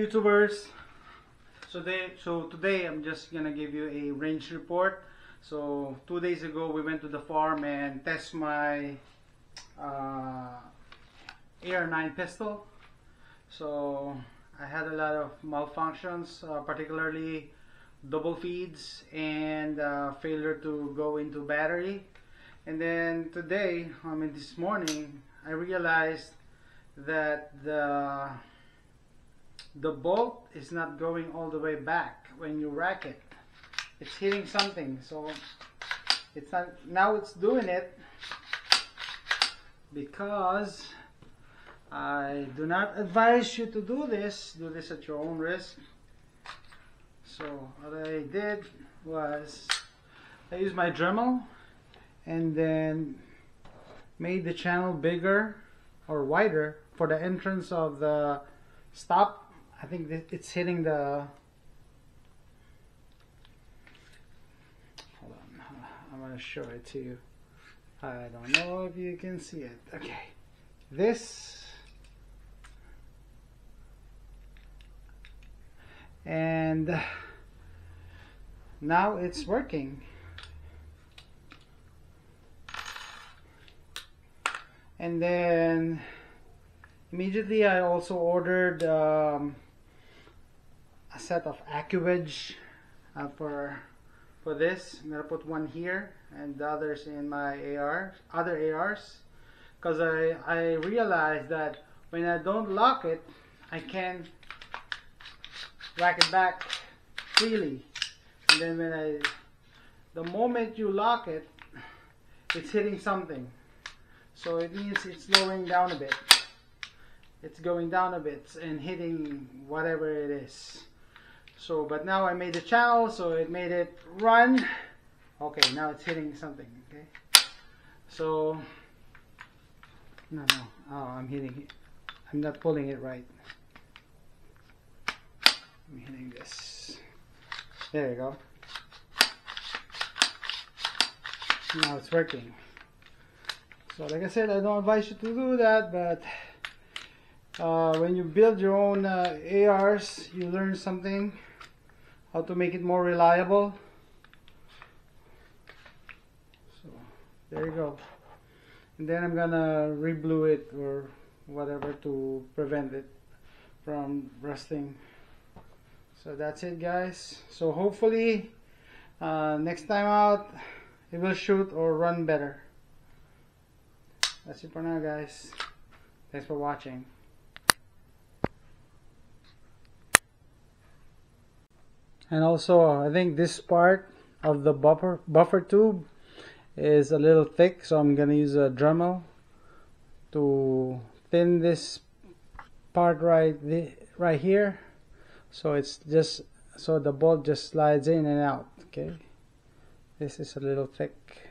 YouTubers? So today, so today I'm just gonna give you a range report. So two days ago we went to the farm and test my uh, AR9 pistol. So I had a lot of malfunctions, uh, particularly double feeds and uh, failure to go into battery. And then today, I mean this morning, I realized that the the bolt is not going all the way back. When you rack it it's hitting something. So it's not now it's doing it because I do not advise you to do this. Do this at your own risk. So what I did was I used my Dremel and then made the channel bigger or wider for the entrance of the stop I think it's hitting the hold on I'm gonna show it to you. I don't know if you can see it. Okay. This and now it's working. And then immediately I also ordered um, a set of Accu-Wedge uh, for for this. I'm gonna put one here and the others in my AR other ARs because I, I realized that when I don't lock it I can rack it back freely. And then when I the moment you lock it it's hitting something. So it means it's slowing down a bit. It's going down a bit and hitting whatever it is so but now I made the channel so it made it run. Okay now it's hitting something okay? So no no. Oh I'm hitting it. I'm not pulling it right. I'm hitting this. There you go. Now it's working. So like I said I don't advise you to do that but uh, when you build your own uh, ARs you learn something how to make it more reliable. So there you go. And then I'm gonna re-blue it or whatever to prevent it from rusting. So that's it guys. So hopefully uh, next time out it will shoot or run better. That's it for now guys. Thanks for watching and also uh, I think this part of the buffer buffer tube is a little thick so I'm gonna use a Dremel to thin this part right right here. So it's just so the bolt just slides in and out okay? This is a little thick